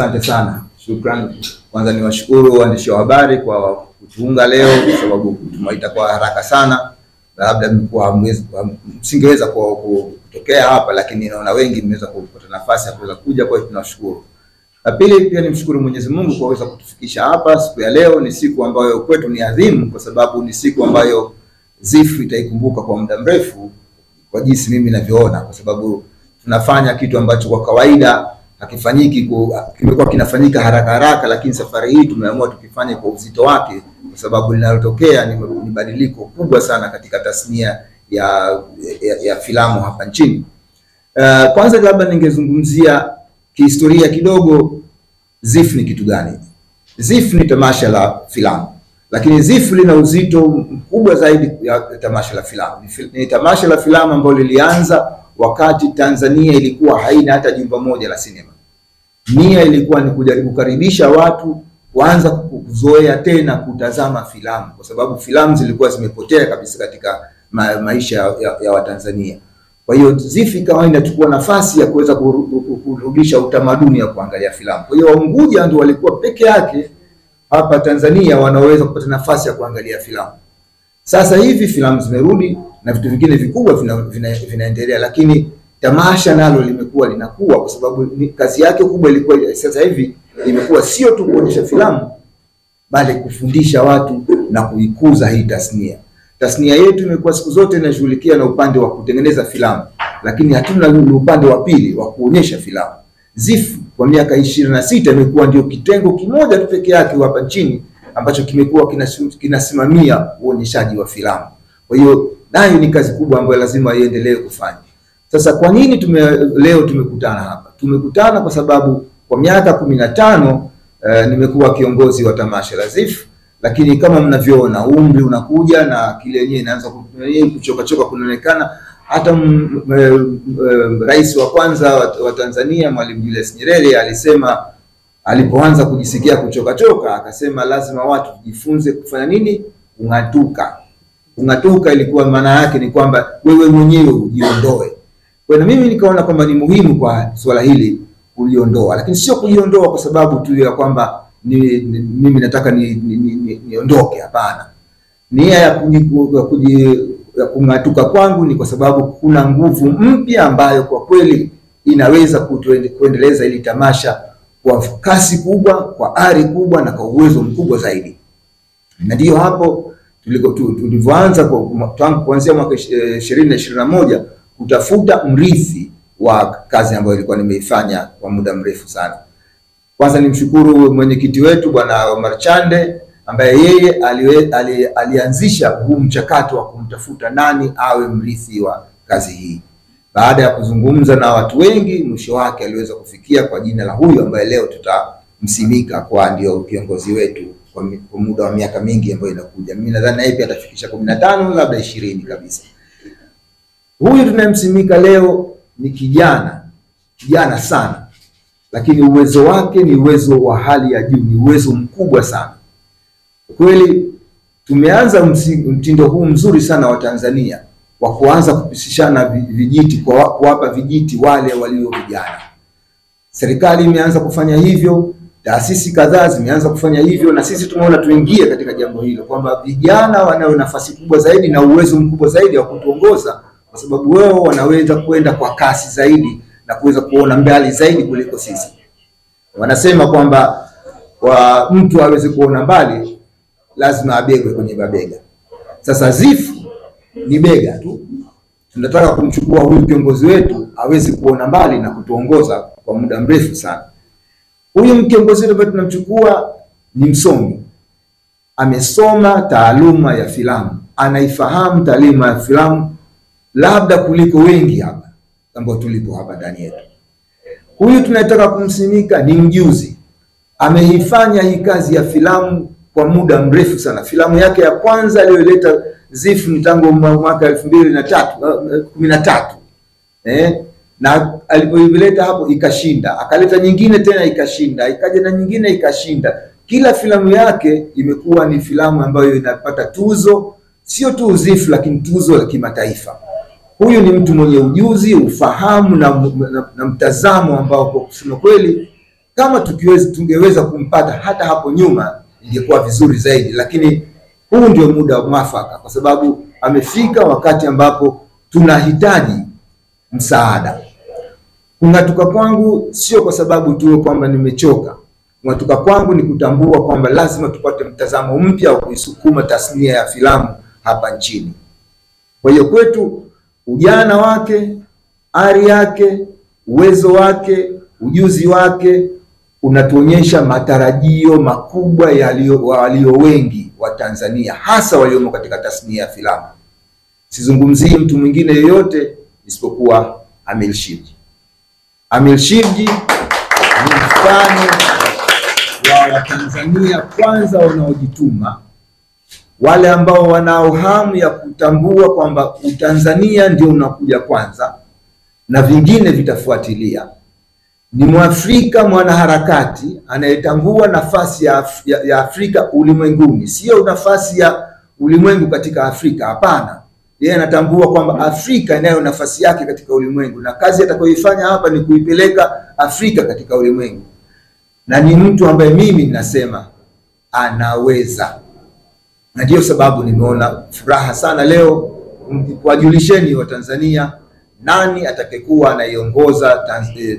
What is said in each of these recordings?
Asante sana, shukran. Kwanza ni washukuru waandishi wa habari kwa kutuunga leo, kwa sababu tumeita kwa haraka sana, labda msingeweza ku- ku- kutokea hapa, lakini naona wengi mmeweza kupata nafasi ya kuweza kuja, kwa hiyo tunashukuru. La pili pia nimshukuru Mwenyezi Mungu kwa kuweza kutufikisha hapa siku ya leo. Ni siku ambayo kwetu ni adhimu, kwa sababu ni siku ambayo ZIFU itaikumbuka kwa muda mrefu, kwa jinsi mimi ninavyoona, kwa sababu tunafanya kitu ambacho kwa kawaida hakifanyiki, ku- kimekuwa kinafanyika haraka haraka, lakini safari hii tumeamua tukifanye kwa uzito wake, kwa sababu linalotokea ni badiliko kubwa sana katika tasnia ya, ya, ya filamu hapa nchini. Uh, kwanza labda ningezungumzia kihistoria kidogo, ZIFF ni kitu gani? ZIFF ni tamasha la filamu, lakini ZIFF lina uzito mkubwa zaidi ya tamasha la filamu. Ni tamasha la filamu ambalo lilianza wakati Tanzania ilikuwa haina hata jumba moja la sinema. Nia ilikuwa ni kujaribu kukaribisha watu kuanza kuzoea tena kutazama filamu, kwa sababu filamu zilikuwa zimepotea kabisa katika ma maisha ya, ya Watanzania. Kwa hiyo ZIFI ikawa inachukua nafasi ya kuweza kurudisha utamaduni ya kuangalia filamu. Kwa hiyo Waunguja ndio walikuwa peke yake hapa Tanzania wanaoweza kupata nafasi ya kuangalia filamu. Sasa hivi filamu zimerudi na vitu vingine vikubwa vina, vina, vinaendelea, lakini tamasha nalo limekuwa linakuwa kwa sababu ni, kazi yake kubwa ilikuwa sasa hivi imekuwa sio tu kuonyesha filamu bali kufundisha watu na kuikuza hii tasnia. Tasnia yetu imekuwa siku zote inashughulikia na upande wa kutengeneza filamu, lakini hatuna upande wa pili wa kuonyesha filamu. ZIFU kwa miaka ishirini na sita imekuwa ndio kitengo kimoja tu peke yake hapa nchini ambacho kimekuwa kinasimamia uonyeshaji wa filamu. Kwa hiyo nayo ni kazi kubwa ambayo lazima iendelee kufanya. Sasa kwa nini tume, leo tumekutana hapa? Tumekutana kwa sababu kwa miaka kumi na tano eh, nimekuwa kiongozi wa tamasha la ZIFU, lakini kama mnavyoona umri unakuja na akili yenyewe inaanza ku- kuchoka choka kunaonekana. Hata m- m- rais wa kwanza wa, Tanzania Mwalimu Julius Nyerere alisema alipoanza kujisikia kuchoka choka, akasema lazima watu tujifunze kufanya nini? Kung'atuka. Kung'atuka ilikuwa maana yake ni kwamba wewe mwenyewe ujiondoe. Kwa hiyo mimi nikaona kwamba ni muhimu kwa swala hili kuliondoa, lakini sio kujiondoa kwa sababu tu ya kwamba ni, ni, mimi nataka ni, ni, ni, ni, niondoke. Hapana, nia ya kung'atuka kwangu ni kwa sababu kuna nguvu mpya ambayo kwa kweli inaweza kuendeleza ili tamasha kwa kasi kubwa, kwa ari kubwa na kwa uwezo mkubwa zaidi na ndiyo hapo tulivyoanza tangu kuanzia mwaka ishirini na ishirini na moja kutafuta mrithi wa kazi ambayo ilikuwa nimeifanya kwa muda mrefu sana. Kwanza nimshukuru mwenyekiti wetu Bwana Omar Chande ambaye yeye aliwe, ali, alianzisha huu mchakato wa kumtafuta nani awe mrithi wa kazi hii. Baada ya kuzungumza na watu wengi, mwisho wake aliweza kufikia kwa jina la huyu ambaye leo tutamsimika kwa ndio kiongozi wetu kwa, muda wa miaka mingi ambayo inakuja. Mimi nadhani naye pia atafikisha kumi na tano labda ishirini kabisa. Huyu tunayemsimika leo ni kijana kijana sana, lakini uwezo wake ni uwezo wa hali ya juu, ni uwezo mkubwa sana kweli. Tumeanza mtindo huu mzuri sana wa Tanzania wa kuanza kupisishana vijiti, kwa kuwapa vijiti wale walio vijana. Serikali imeanza kufanya hivyo, taasisi kadhaa zimeanza kufanya hivyo, na sisi tumeona tuingie katika jambo hilo, kwamba vijana wanayo nafasi kubwa zaidi na uwezo mkubwa zaidi wa kutuongoza, kwa sababu wao wanaweza kwenda kwa kasi zaidi na kuweza kuona mbali zaidi kuliko sisi. Wanasema kwamba kwa mtu aweze kuona mbali lazima abegwe kwenye mabega. Sasa ZIFU ni bega tu, tunataka kumchukua huyu kiongozi wetu aweze kuona mbali na kutuongoza kwa muda mrefu sana. Huyu kiongozi wetu ambaye tunamchukua ni msomi, amesoma taaluma ya filamu, anaifahamu taaluma ya filamu labda kuliko wengi hapa ambao tulipo hapa ndani yetu. Huyu tunayetaka kumsimika ni mjuzi, ameifanya hii kazi ya filamu kwa muda mrefu sana. Filamu yake ya kwanza aliyoleta ZIFU ni tangu mwa- mwaka elfu mbili na tatu eh, kumi na tatu eh, na alipoileta hapo ikashinda, akaleta nyingine tena ikashinda, ikaja na nyingine ikashinda. Kila filamu yake imekuwa ni filamu ambayo inapata tuzo, sio tu ZIFU, lakini tuzo la kimataifa. Huyu ni mtu mwenye ujuzi, ufahamu na, na, na mtazamo ambao kwa kusema kweli kama tukiweza, tungeweza kumpata hata hapo nyuma ingekuwa vizuri zaidi, lakini huu ndio muda mwafaka, kwa sababu amefika wakati ambapo tunahitaji msaada. Kung'atuka kwangu sio kwa sababu tu kwamba nimechoka. Kung'atuka kwangu ni kutambua kwamba lazima tupate mtazamo mpya wa kuisukuma tasnia ya filamu hapa nchini. Kwa hiyo kwetu, ujana wake, ari yake, uwezo wake, ujuzi wake unatuonyesha matarajio makubwa ya walio wengi wa Tanzania, hasa waliomo katika tasnia ya filamu. Sizungumzii mtu mwingine yeyote isipokuwa Amil Shivji. Amil Shivji ni mfano wa Watanzania kwanza wanaojituma, wale ambao wanao hamu ya kutambua kwamba Utanzania ndio unakuja kwanza na vingine vitafuatilia. Ni Mwafrika mwanaharakati anayetambua nafasi ya, Af ya Afrika ulimwenguni, sio nafasi ya ulimwengu katika Afrika. Hapana, yeye anatambua kwamba Afrika inayo nafasi yake katika ulimwengu, na kazi atakayoifanya hapa ni kuipeleka Afrika katika ulimwengu, na ni mtu ambaye mimi ninasema anaweza, na ndiyo sababu nimeona furaha sana leo kuwajulisheni Watanzania nani atakayekuwa anaiongoza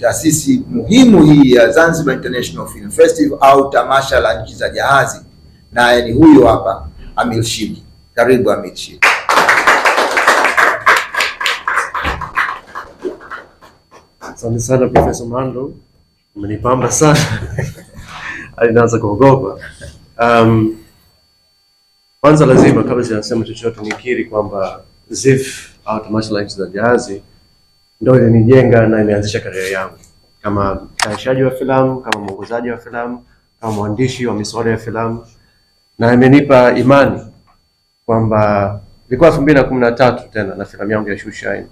taasisi muhimu hii ya Zanzibar International Film Festival au tamasha la nchi za jahazi, naye ni huyo hapa Amil. Karibu Amil. Asante sana Profesa Mando, umenipamba sana alinaanza kuogopa. Um, kwanza lazima kabla sijasema chochote nikiri kwamba ZIFF au tamasha la nchi za jahazi ndio ilinijenga na imeanzisha karia yangu kama mtayarishaji wa filamu, kama mwongozaji wa filamu, kama mwandishi wa miswada ya filamu, na imenipa imani kwamba ilikuwa elfu mbili na kumi na tatu tena na filamu yangu ya Shoeshine.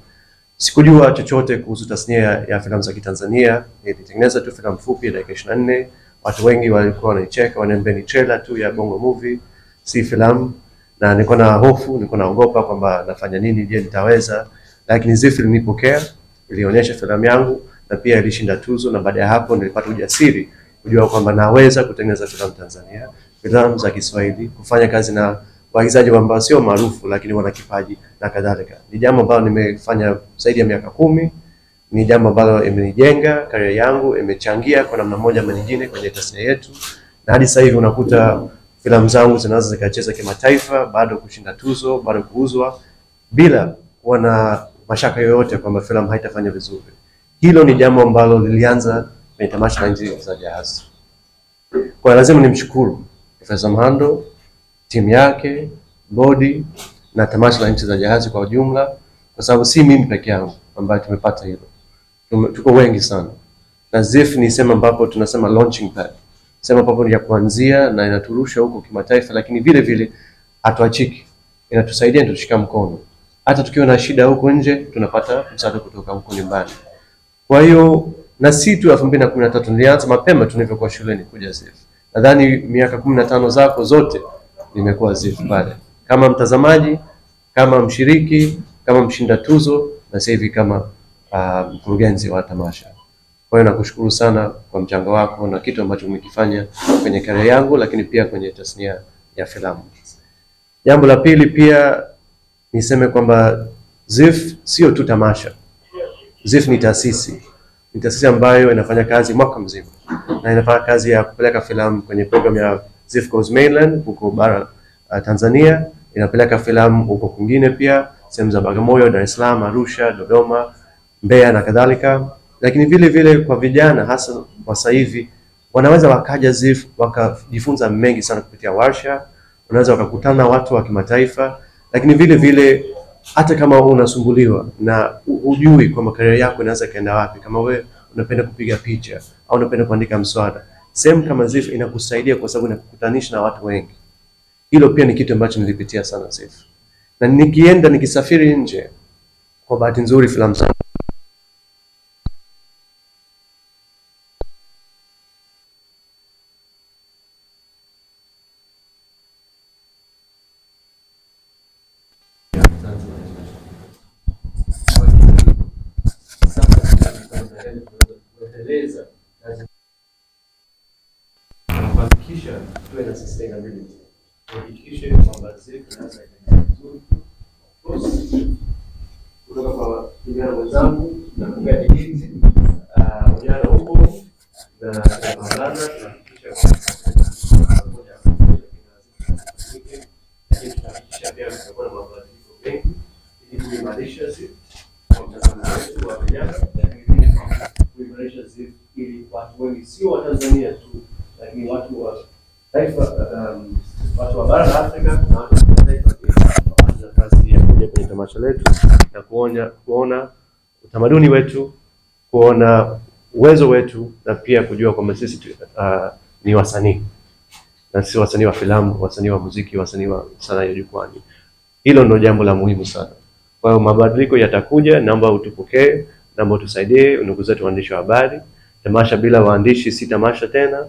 Sikujua chochote kuhusu tasnia ya, ya filamu za Kitanzania. Nilitengeneza tu filamu fupi dakika ishirini na nne. Watu wengi walikuwa wanaicheka, wananiambia ni trailer tu ya bongo movie, si filamu, na nilikuwa na hofu, nilikuwa naogopa kwamba nafanya nini, je, nitaweza? Lakini Zifil nilipokea, ilionyesha filamu yangu na pia ilishinda tuzo, na baada ya hapo nilipata ujasiri kujua kwamba naweza kutengeneza filamu Tanzania, filamu za Kiswahili, kufanya kazi na waigizaji ambao sio maarufu lakini wana kipaji na kadhalika. Ni jambo ambalo nimefanya zaidi ya miaka kumi. Ni jambo ambalo imenijenga career yangu, imechangia kwa namna moja ama nyingine kwenye tasnia yetu, na hadi sasa hivi unakuta filamu zangu zinaweza zikacheza kimataifa, bado kushinda tuzo, bado kuuzwa bila kuwa na mashaka yoyote kwamba filamu haitafanya vizuri. Hilo ni jambo ambalo lilianza kwenye tamasha la Injili za jahazi. Kwa lazima nimshukuru Profesa Mhando timu yake, bodi na tamasha la nchi za jahazi kwa ujumla, kwa sababu si mimi peke yangu ambaye tumepata hilo. Tuko wengi sana, na ZIFF ni sema ambapo tunasema launching pad, sema ambapo ni ya kuanzia na inaturusha huko kimataifa, lakini vile vile hatuachiki, inatusaidia, inatushika mkono. Hata tukiwa na shida huko nje tunapata msaada kutoka huko nyumbani. Kwa hiyo na si tu elfu mbili na kumi na tatu nilianza mapema tunavyokuwa shuleni kuja ZIFF. Nadhani miaka kumi na tano zako zote nimekuwa zifu pale kama mtazamaji, kama mshiriki, kama mshinda tuzo na sasa hivi kama uh, mkurugenzi wa tamasha. Kwa hiyo nakushukuru sana kwa mchango wako na kitu ambacho umekifanya kwenye karia yangu, lakini pia kwenye tasnia ya filamu. Jambo la pili pia niseme kwamba ZIFF sio tu tamasha. ZIFF ni taasisi, ni taasisi ambayo inafanya kazi mwaka mzima na inafanya kazi ya kupeleka filamu kwenye programu ya ZIFF Coast Mainland huko bara uh, Tanzania, inapeleka filamu huko kwingine pia sehemu za Bagamoyo, Dar es Salaam, Arusha, Dodoma, Mbeya na kadhalika. Lakini vile vile kwa vijana hasa kwa sasa hivi wanaweza wakaja ZIFF wakajifunza mengi sana kupitia warsha, wanaweza wakakutana na watu wa kimataifa, lakini vile vile hata kama unasumbuliwa na hujui kwamba karia yako inaweza ikaenda wapi, kama we unapenda kupiga picha au unapenda kuandika mswada, sehemu kama Zif inakusaidia kwa sababu inakukutanisha na watu wengi. Hilo pia ni kitu ambacho nilipitia sana Zif. na nikienda nikisafiri nje, kwa bahati nzuri filamu zangu kuhakikisha tuwe na sustainability, tuhakikishe kwamba zetu zinaweza kuendelea vizuri. Of course, kutoka kwa vijana wenzangu na mgadi hizi ah, vijana huko na tunapambana tunahakikisha kwamba pamoja lakini tutahakikisha pia tutakuwa na mabadiliko mengi ili kuimarisha ZIP kwa mtazamo wetu wa vijana, lakini pia kuimarisha ZIP ili watu wengi sio wa Tanzania tu, lakini watu wa taifa um, watu wa bara la Afrika na watu wa mataifa pia wapate nafasi ya kuja kwenye tamasha letu na kuona, kuona utamaduni wetu, kuona uwezo wetu na pia kujua kwamba sisi uh, ni wasanii na si wasanii wa filamu, wasanii wa muziki, wasanii wa sanaa ya jukwani. Hilo ndio jambo la muhimu sana. Kwa hiyo mabadiliko yatakuja, naomba utupokee, naomba utusaidie, ndugu zetu waandishi wa habari. Tamasha bila waandishi si tamasha tena.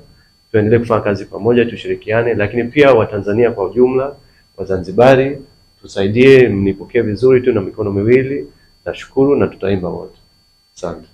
Tuendelee kufanya kazi pamoja, tushirikiane, lakini pia Watanzania kwa ujumla, Wazanzibari, tusaidie, mnipokee vizuri tu na mikono miwili. Nashukuru na tutaimba wote. Asante.